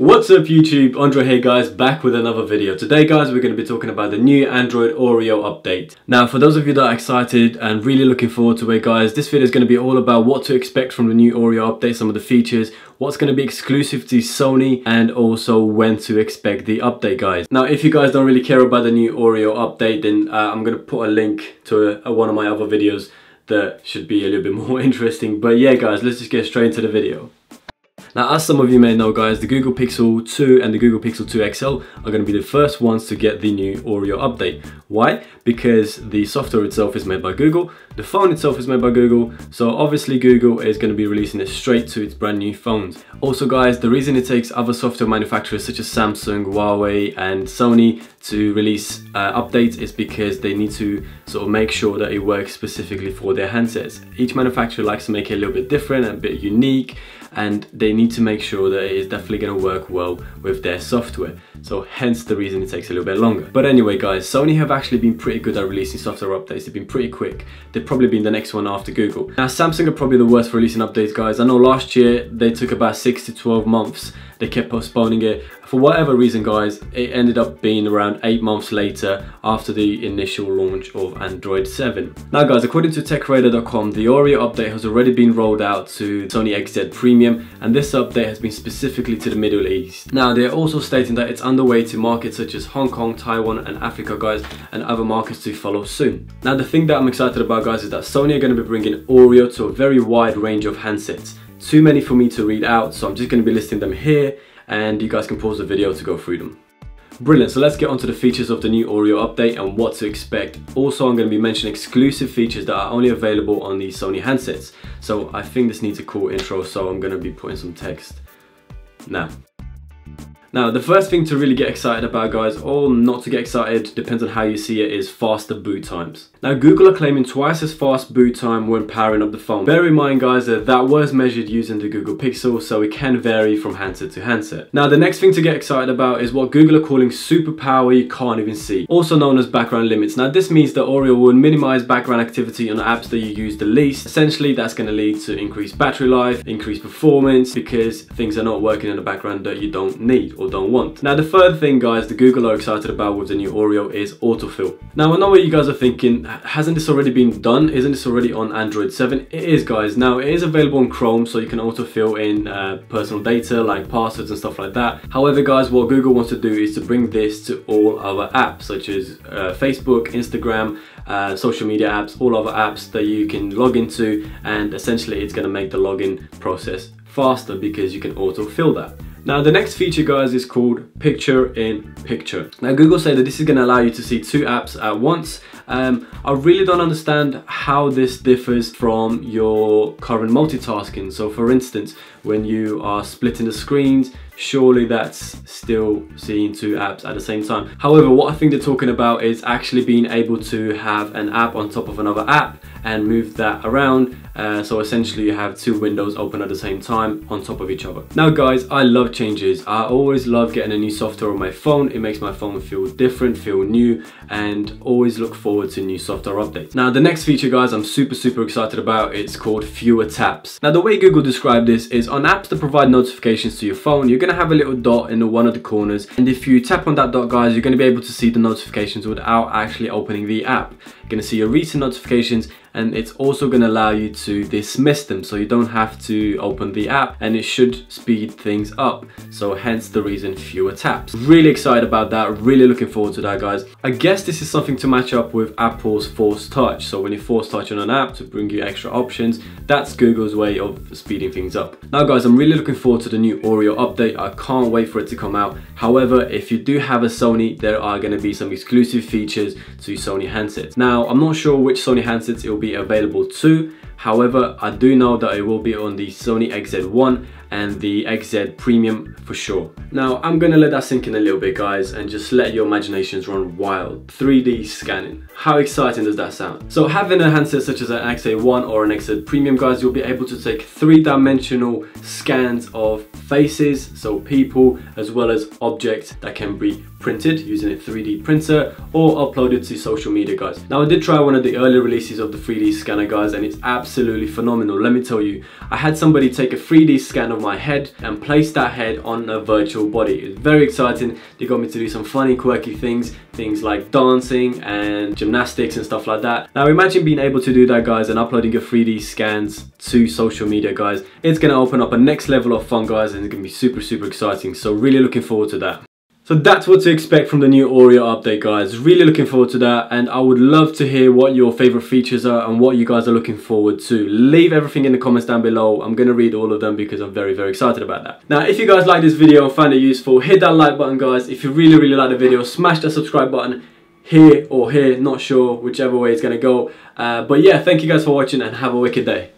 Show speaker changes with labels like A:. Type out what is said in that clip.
A: What's up YouTube, Andre here guys, back with another video. Today guys, we're going to be talking about the new Android Oreo update. Now for those of you that are excited and really looking forward to it guys, this video is going to be all about what to expect from the new Oreo update, some of the features, what's going to be exclusive to Sony, and also when to expect the update guys. Now if you guys don't really care about the new Oreo update, then uh, I'm going to put a link to a, one of my other videos that should be a little bit more interesting. But yeah guys, let's just get straight into the video. Now, as some of you may know guys, the Google Pixel 2 and the Google Pixel 2 XL are going to be the first ones to get the new Oreo update. Why? Because the software itself is made by Google, the phone itself is made by Google, so obviously Google is going to be releasing it straight to its brand new phones. Also guys, the reason it takes other software manufacturers such as Samsung, Huawei and Sony to release uh, updates is because they need to sort of make sure that it works specifically for their handsets. Each manufacturer likes to make it a little bit different and a bit unique and they need to make sure that it is definitely going to work well with their software. So hence the reason it takes a little bit longer. But anyway guys, Sony have actually been pretty good at releasing software updates. They've been pretty quick. They've probably been the next one after Google. Now Samsung are probably the worst for releasing updates guys. I know last year they took about 6 to 12 months they kept postponing it. For whatever reason, guys, it ended up being around eight months later after the initial launch of Android 7. Now, guys, according to TechRadar.com, the Oreo update has already been rolled out to Sony XZ Premium, and this update has been specifically to the Middle East. Now, they're also stating that it's underway to markets such as Hong Kong, Taiwan, and Africa, guys, and other markets to follow soon. Now, the thing that I'm excited about, guys, is that Sony are going to be bringing Oreo to a very wide range of handsets too many for me to read out, so I'm just going to be listing them here and you guys can pause the video to go through them. Brilliant, so let's get onto the features of the new Oreo update and what to expect. Also, I'm going to be mentioning exclusive features that are only available on these Sony handsets. So I think this needs a cool intro, so I'm going to be putting some text now. Now, the first thing to really get excited about, guys, or not to get excited, depends on how you see it, is faster boot times. Now, Google are claiming twice as fast boot time when powering up the phone. Bear in mind, guys, that that was measured using the Google Pixel, so it can vary from handset to handset. Now, the next thing to get excited about is what Google are calling superpower you can't even see, also known as background limits. Now, this means that Oreo will minimize background activity on apps that you use the least. Essentially, that's going to lead to increased battery life, increased performance, because things are not working in the background that you don't need or don't want. Now the third thing guys the Google are excited about with the new Oreo is autofill. Now I know what you guys are thinking, hasn't this already been done? Isn't this already on Android 7? It is guys. Now it is available on Chrome so you can autofill in uh, personal data like passwords and stuff like that. However guys what Google wants to do is to bring this to all other apps such as uh, Facebook, Instagram, uh, social media apps, all other apps that you can log into and essentially it's going to make the login process faster because you can autofill that. Now the next feature guys is called picture in picture. Now Google said that this is going to allow you to see two apps at once. Um, I really don't understand how this differs from your current multitasking. So for instance, when you are splitting the screens, surely that's still seeing two apps at the same time. However, what I think they're talking about is actually being able to have an app on top of another app and move that around uh, so essentially you have two windows open at the same time on top of each other. Now guys, I love changes. I always love getting a new software on my phone. It makes my phone feel different, feel new, and always look forward to new software updates. Now the next feature guys I'm super, super excited about, it's called fewer taps. Now the way Google described this is on apps that provide notifications to your phone, you're gonna have a little dot in the one of the corners. And if you tap on that dot guys, you're gonna be able to see the notifications without actually opening the app. You're gonna see your recent notifications and it's also going to allow you to dismiss them so you don't have to open the app and it should speed things up. So hence the reason fewer taps. Really excited about that really looking forward to that guys. I guess this is something to match up with apple's force touch. So when you force touch on an app to bring you extra options that's google's way of speeding things up. Now guys i'm really looking forward to the new oreo update. I can't wait for it to come out. However if you do have a sony there are going to be some exclusive features to sony handsets. Now i'm not sure which sony handsets it will be available too. However, I do know that it will be on the Sony XZ1 and the XZ Premium for sure. Now, I'm gonna let that sink in a little bit, guys, and just let your imaginations run wild. 3D scanning. How exciting does that sound? So having a handset such as an XA1 or an XZ Premium, guys, you'll be able to take three-dimensional scans of faces, so people, as well as objects that can be printed using a 3D printer or uploaded to social media, guys. Now, I did try one of the early releases of the 3D scanner, guys, and it's absolutely phenomenal. Let me tell you, I had somebody take a 3D scan of my head and place that head on a virtual body. It's very exciting. They got me to do some funny, quirky things, things like dancing and gymnastics and stuff like that. Now imagine being able to do that guys and uploading your 3D scans to social media guys. It's gonna open up a next level of fun guys and it's gonna be super, super exciting. So really looking forward to that. So that's what to expect from the new Oreo update guys. Really looking forward to that and I would love to hear what your favorite features are and what you guys are looking forward to. Leave everything in the comments down below. I'm going to read all of them because I'm very very excited about that. Now if you guys like this video and find it useful, hit that like button guys. If you really really like the video, smash that subscribe button here or here, not sure whichever way it's going to go. Uh, but yeah, thank you guys for watching and have a wicked day.